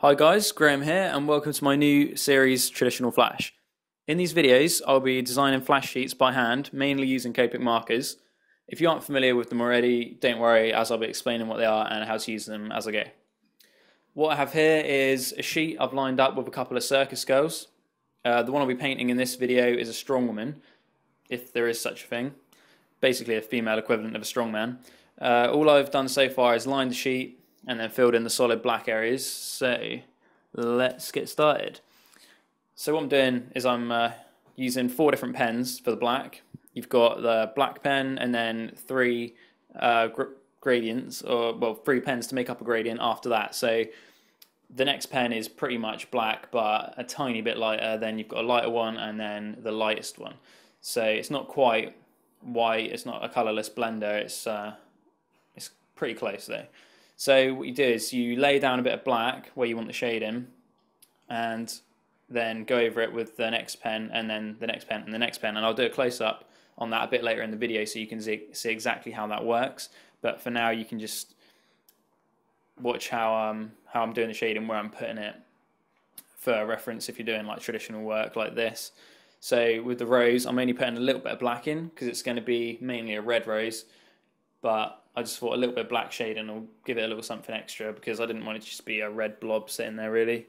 Hi guys, Grahame here and welcome to my new series Traditional Flash. In these videos I'll be designing flash sheets by hand, mainly using Copic markers. If you aren't familiar with them already, don't worry as I'll be explaining what they are and how to use them as I go. What I have here is a sheet I've lined up with a couple of circus girls. Uh, the one I'll be painting in this video is a strong woman, if there is such a thing. Basically a female equivalent of a strongman. Uh, all I've done so far is lined the sheet, and then filled in the solid black areas. So let's get started. So what I'm doing is I'm uh, using four different pens for the black. You've got the black pen and then three uh, gr gradients, or well, three pens to make up a gradient after that. So the next pen is pretty much black, but a tiny bit lighter. Then you've got a lighter one, and then the lightest one. So it's not quite white. It's not a colorless blender. It's uh, it's pretty close though. So what you do is you lay down a bit of black where you want the shade in, and then go over it with the next pen, and then the next pen, and the next pen. And I'll do a close up on that a bit later in the video so you can see, see exactly how that works. But for now, you can just watch how um how I'm doing the shading, where I'm putting it for reference if you're doing like traditional work like this. So with the rose, I'm only putting a little bit of black in because it's going to be mainly a red rose, but I just thought a little bit of black shade and I'll give it a little something extra because I didn't want it to just be a red blob sitting there really.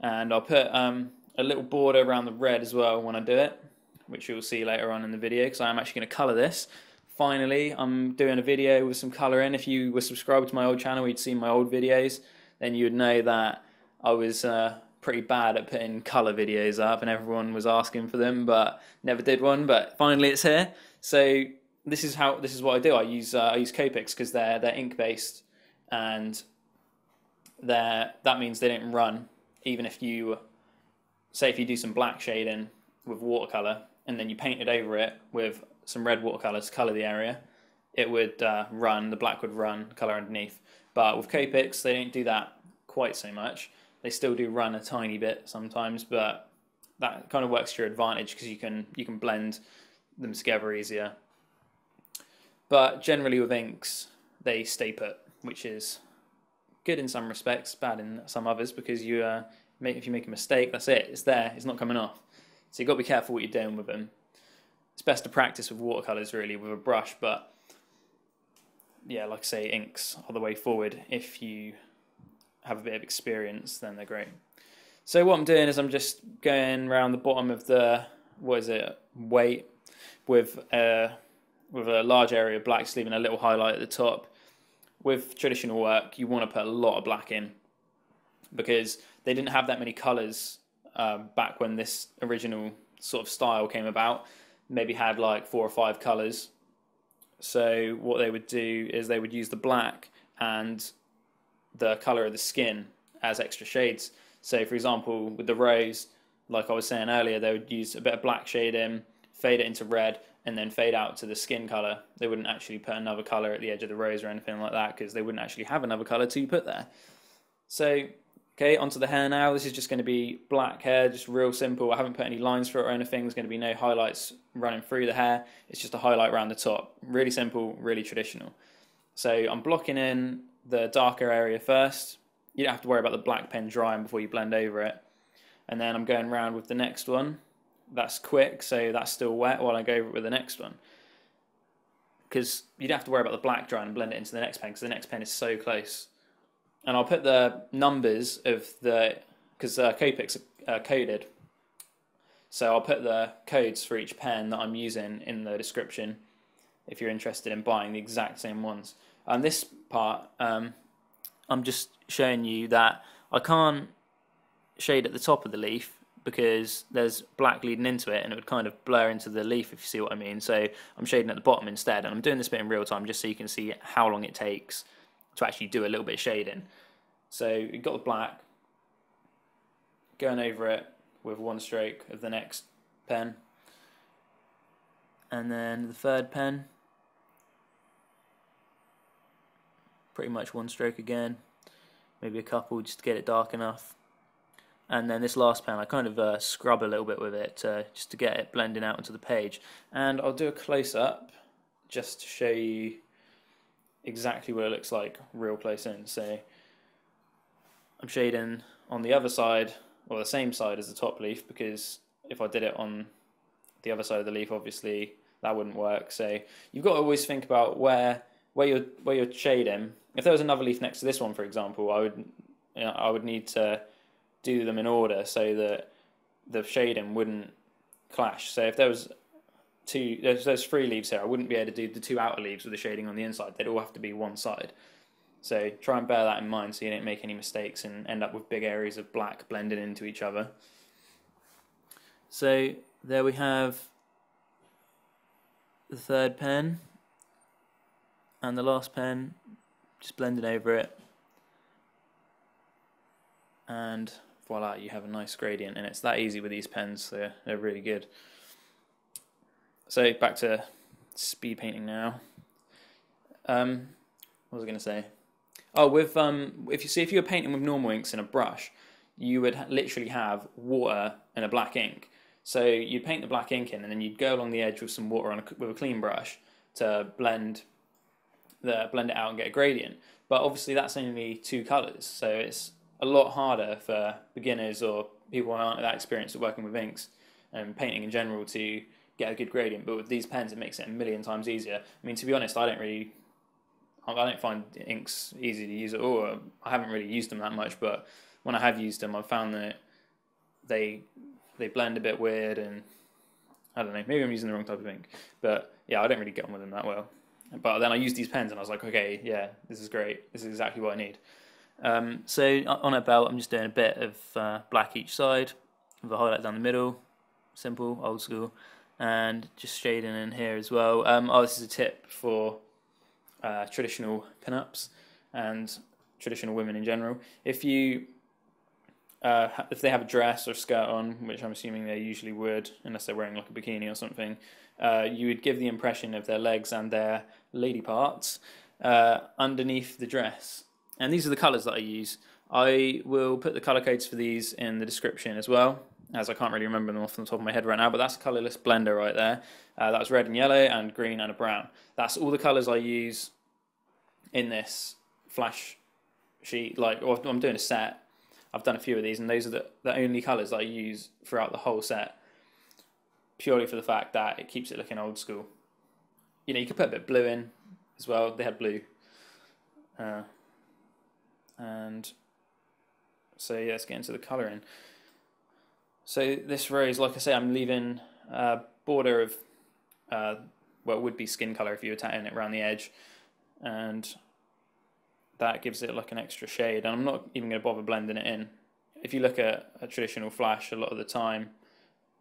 And I'll put um, a little border around the red as well when I do it, which you'll see later on in the video because I'm actually going to colour this. Finally, I'm doing a video with some colour in. If you were subscribed to my old channel, you'd seen my old videos, then you would know that I was uh, pretty bad at putting colour videos up and everyone was asking for them, but never did one. But finally it's here. So this is how this is what I do. I use uh, I use Copics because they're they're ink based, and they that means they don't run. Even if you say if you do some black shading with watercolor and then you paint it over it with some red watercolor to color the area, it would uh, run. The black would run color underneath. But with Copics, they don't do that quite so much. They still do run a tiny bit sometimes, but that kind of works to your advantage because you can you can blend them together easier. But generally with inks, they stay put, which is good in some respects, bad in some others, because you uh, make, if you make a mistake, that's it. It's there. It's not coming off. So you've got to be careful what you're doing with them. It's best to practice with watercolors really with a brush, but yeah, like I say, inks are the way forward. If you have a bit of experience, then they're great. So what I'm doing is I'm just going around the bottom of the what is it weight with a uh, with a large area of black, leaving a little highlight at the top. With traditional work, you want to put a lot of black in because they didn't have that many colours um, back when this original sort of style came about. Maybe had like four or five colours. So what they would do is they would use the black and the colour of the skin as extra shades. So for example, with the rose, like I was saying earlier, they would use a bit of black shade in, fade it into red, and then fade out to the skin color. They wouldn't actually put another color at the edge of the rose or anything like that because they wouldn't actually have another color to put there. So, okay, onto the hair now. This is just going to be black hair, just real simple. I haven't put any lines for it or anything. There's going to be no highlights running through the hair. It's just a highlight around the top. Really simple, really traditional. So I'm blocking in the darker area first. You don't have to worry about the black pen drying before you blend over it. And then I'm going around with the next one that's quick, so that's still wet while I go over it with the next one. Because you don't have to worry about the black drying and blend it into the next pen because the next pen is so close. And I'll put the numbers of the, because uh, Copics are coded. So I'll put the codes for each pen that I'm using in the description if you're interested in buying the exact same ones. And this part, um, I'm just showing you that I can't shade at the top of the leaf because there's black leading into it and it would kind of blur into the leaf if you see what I mean. So I'm shading at the bottom instead and I'm doing this bit in real time just so you can see how long it takes to actually do a little bit of shading. So you've got the black, going over it with one stroke of the next pen and then the third pen pretty much one stroke again maybe a couple just to get it dark enough and then this last pen I kind of uh, scrub a little bit with it uh, just to get it blending out onto the page and I'll do a close-up just to show you exactly what it looks like real close in so I'm shading on the other side or the same side as the top leaf because if I did it on the other side of the leaf, obviously that wouldn't work. So you've got to always think about where where you're where you're shading. If there was another leaf next to this one, for example, I would you know, I would need to do them in order so that the shading wouldn't clash. So if there was two, there's, there's three leaves here, I wouldn't be able to do the two outer leaves with the shading on the inside. They'd all have to be one side. So try and bear that in mind so you don't make any mistakes and end up with big areas of black blended into each other. So there we have the third pen and the last pen just blended over it and voila you have a nice gradient and it's that easy with these pens they're, they're really good. So back to speed painting now. Um, what was I going to say? Oh with um, if you see if you were painting with normal inks in a brush you would literally have water and a black ink. So you'd paint the black ink in, and then you'd go along the edge with some water on a, with a clean brush to blend the blend it out and get a gradient. But obviously that's only two colours, so it's a lot harder for beginners or people who aren't that experienced at working with inks and painting in general to get a good gradient. But with these pens, it makes it a million times easier. I mean, to be honest, I don't really, I don't find inks easy to use at all. I haven't really used them that much, but when I have used them, I've found that they they blend a bit weird, and I don't know. Maybe I'm using the wrong type of ink, but yeah, I don't really get on with them that well. But then I used these pens, and I was like, okay, yeah, this is great. This is exactly what I need. Um, so on a belt, I'm just doing a bit of uh, black each side, with a highlight down the middle, simple, old school, and just shading in here as well. Um, oh, this is a tip for uh, traditional pinups and traditional women in general. If you uh, if they have a dress or skirt on, which I'm assuming they usually would, unless they're wearing like a bikini or something, uh, you would give the impression of their legs and their lady parts uh, underneath the dress. And these are the colours that I use. I will put the colour codes for these in the description as well, as I can't really remember them off the top of my head right now, but that's a colourless blender right there. Uh, that's red and yellow and green and a brown. That's all the colours I use in this flash sheet. Like, I'm doing a set I've done a few of these, and those are the, the only colours that I use throughout the whole set, purely for the fact that it keeps it looking old school. You know, you could put a bit of blue in as well. They had blue, uh, and so yeah, let's get into the colouring. So this rose, like I say, I'm leaving a border of uh, what would be skin colour if you were tatting it around the edge, and that gives it like an extra shade. And I'm not even going to bother blending it in. If you look at a traditional flash, a lot of the time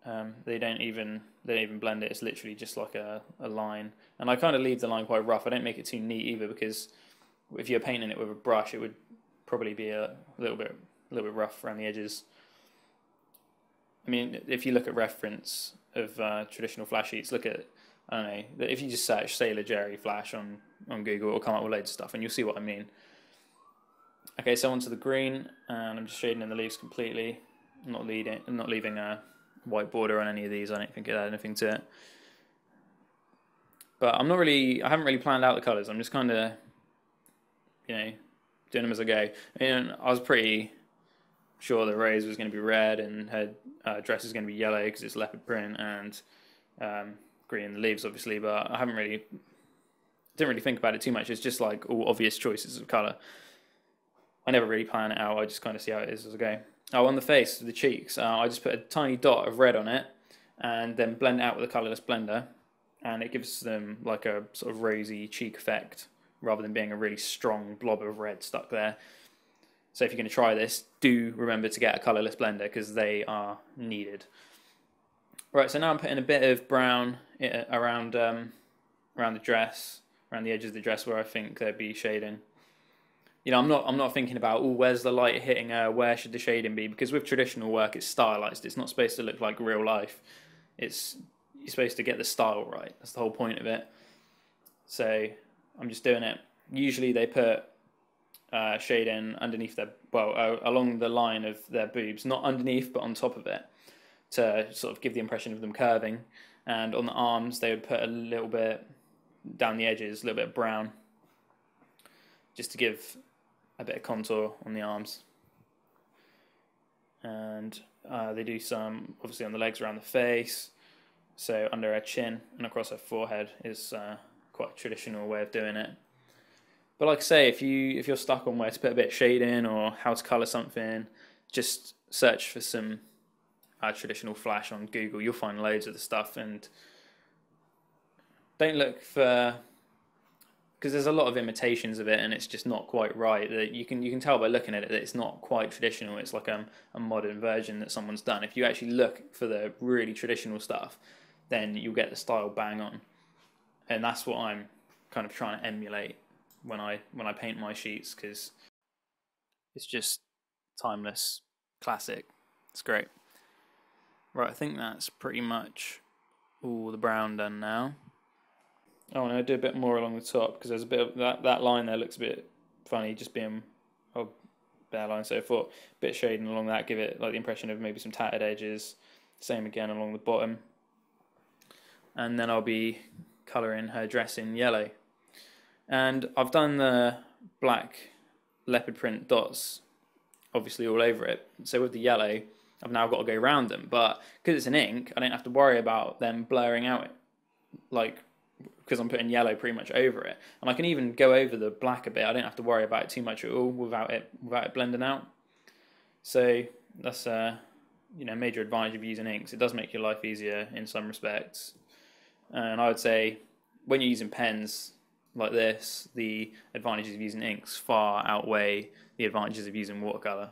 um, they don't even they don't even blend it. It's literally just like a, a line. And I kind of leave the line quite rough. I don't make it too neat either because if you're painting it with a brush, it would probably be a little bit a little bit rough around the edges. I mean, if you look at reference of uh, traditional flash sheets, look at I don't know if you just search Sailor Jerry Flash on on Google, it'll come up with loads of stuff, and you'll see what I mean. Okay, so onto the green, and I'm just shading in the leaves completely. I'm not leading, I'm not leaving a white border on any of these. I don't think it had anything to it. But I'm not really, I haven't really planned out the colours. I'm just kind of, you know, doing them as I go. I I was pretty sure the rose was going to be red and her uh, dress is going to be yellow because it's leopard print and um, green leaves, obviously. But I haven't really, didn't really think about it too much. It's just like all obvious choices of colour. I never really plan it out. I just kind of see how it is as I go. Oh, on the face, the cheeks, uh, I just put a tiny dot of red on it, and then blend it out with a colourless blender, and it gives them like a sort of rosy cheek effect rather than being a really strong blob of red stuck there. So if you're going to try this, do remember to get a colourless blender because they are needed. Right, so now I'm putting a bit of brown uh, around um, around the dress, around the edges of the dress where I think there'd be shading you know, I'm not I'm not thinking about oh, where's the light hitting her, where should the shading be? Because with traditional work, it's stylized. It's not supposed to look like real life. It's you're supposed to get the style right. That's the whole point of it. So I'm just doing it. Usually they put uh, shading underneath their well uh, along the line of their boobs, not underneath but on top of it, to sort of give the impression of them curving. And on the arms, they would put a little bit down the edges, a little bit brown, just to give a bit of contour on the arms. and uh, they do some obviously on the legs around the face, so under her chin and across her forehead is uh, quite a traditional way of doing it. But like I say, if you if you're stuck on where to put a bit of shade in or how to color something, just search for some uh, traditional flash on Google. You'll find loads of the stuff, and don't look for because there's a lot of imitations of it, and it's just not quite right. That you can you can tell by looking at it that it's not quite traditional. It's like a, a modern version that someone's done. If you actually look for the really traditional stuff, then you'll get the style bang on, and that's what I'm kind of trying to emulate when I when I paint my sheets because it's just timeless, classic. It's great. Right, I think that's pretty much all the brown done now. Oh, and I do a bit more along the top because there's a bit of that that line there looks a bit funny, just being a bare line. So I thought a bit shading along that, give it like the impression of maybe some tattered edges. Same again along the bottom. And then I'll be colouring her dress in yellow. And I've done the black leopard print dots, obviously all over it. So with the yellow, I've now got to go around them. But because it's an ink, I don't have to worry about them blurring out, like because I'm putting yellow pretty much over it. And I can even go over the black a bit. I don't have to worry about it too much at all without it without it blending out. So that's a you know major advantage of using inks. It does make your life easier in some respects. And I would say when you're using pens like this, the advantages of using inks far outweigh the advantages of using watercolor.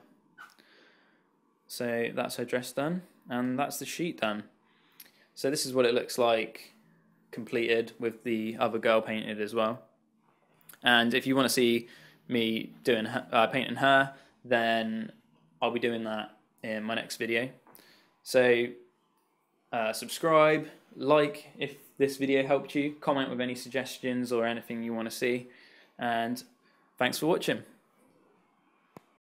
So that's her dress done, and that's the sheet done. So this is what it looks like completed with the other girl painted as well. And if you want to see me doing uh, painting her, then I'll be doing that in my next video. So uh, subscribe, like if this video helped you, comment with any suggestions or anything you want to see, and thanks for watching.